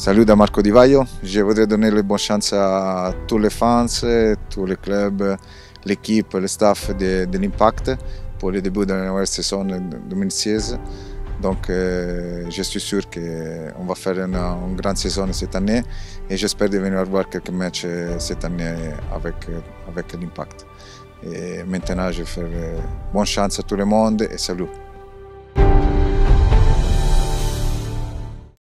Salut da Marco Di Vaio. Je voudrais donner les bonnes chances à tous les fans, tous les clubs, l'équipe, le staff de, de l'Impact pour le début de la nouvelle saison 2016. Donc euh, je suis sûr qu'on va faire une, une, grande saison cette année et j'espère de venir voir quelques matchs euh, cette année avec, euh, avec l'Impact. Et maintenant je fais euh, bonne chance à tout le monde et salut.